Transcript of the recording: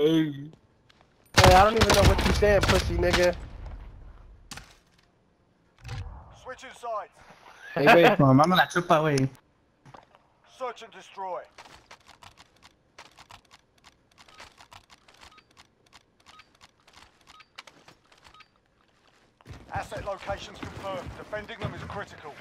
Hey. I don't even know what you're saying, pussy nigga. Switching sides. Hey, güey, tu mamá me la chupa, güey. Search and destroy. Asset locations confirmed. Defending them is critical.